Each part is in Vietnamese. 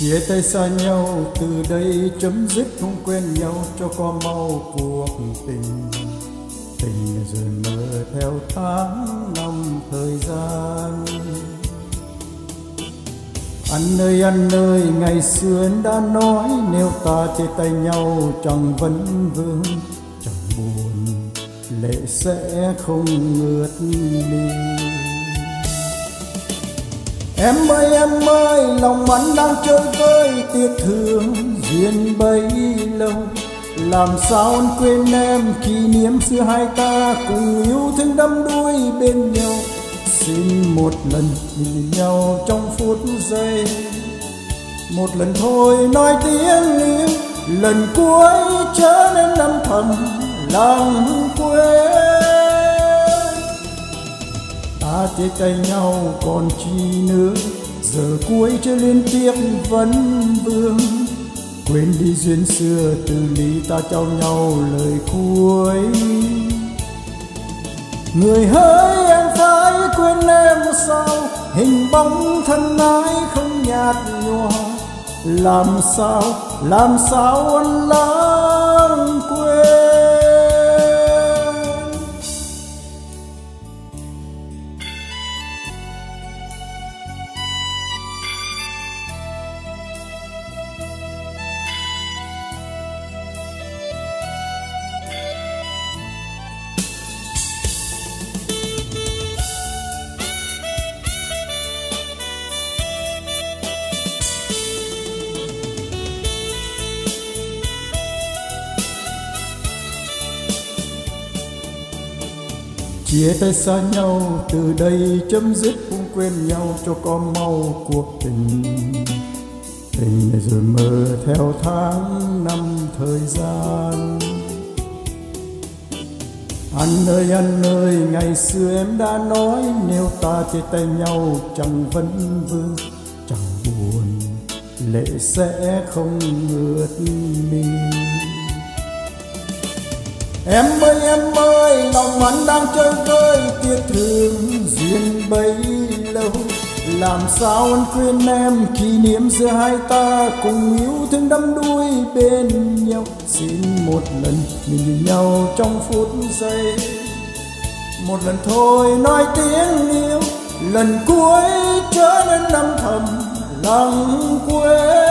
chia tay xa nhau, từ đây chấm dứt không quen nhau, cho qua mau cuộc tình. Tình rồi mơ theo tháng năm thời gian. Anh ơi anh ơi, ngày xưa anh đã nói, nếu ta chia tay nhau chẳng vấn vương, chẳng buồn, lệ sẽ không ngượt mình Em ơi em ơi, lòng anh đang chơi vơi, tiếc thương duyên bấy lâu. Làm sao anh quên em, kỷ niệm xưa hai ta cùng yêu thương đắm đuôi bên nhau. Xin một lần nhìn nhau trong phút giây. Một lần thôi, nói tiếng yêu lần cuối, trở nên âm thầm lòng quên ta chia tay nhau còn chi nữa. Giờ cuối chưa liên tiếp vẫn vương. Quên đi duyên xưa, từ ly ta trao nhau lời cuối. Người hỡi, em phải quên em sao? Hình bóng thân ái không nhạt nhòa. Làm sao làm sao anh lắm chia tay xa nhau, từ đây chấm dứt cũng quên nhau, cho con mau cuộc tình. Tình này rồi mơ theo tháng năm thời gian. Anh ơi anh ơi, ngày xưa em đã nói, nếu ta chia tay nhau chẳng vấn vương, chẳng buồn, lệ sẽ không ngượt mi Em ơi em ơi, lòng anh đang chơi vơi. Tiếc thương duyên bấy lâu. Làm sao anh khuyên em kỷ niệm giữa hai ta? Cùng yêu thương đắm đuối bên nhau. Xin một lần mình nhìn nhau trong phút giây. Một lần thôi, nói tiếng yêu lần cuối trở nên âm thầm, lặng quên.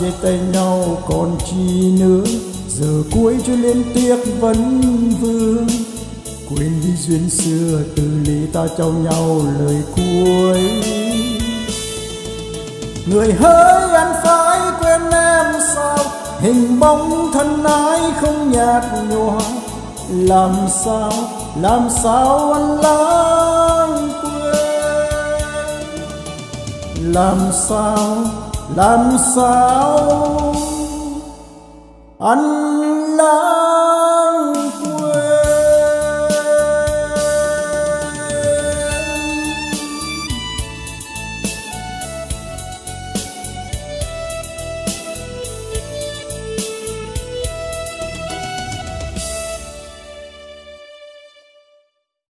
Chia tay nhau còn chi nữa. Giờ cuối chưa liên tiếc vẫn vương. Quên đi duyên xưa, từ ly ta trao nhau lời cuối. Người hỡi, anh phải quên em sao? Hình bóng thân ái không nhạt nhòa. Làm sao làm sao anh lãng quên? Làm sao? Làm sao? Anh lãng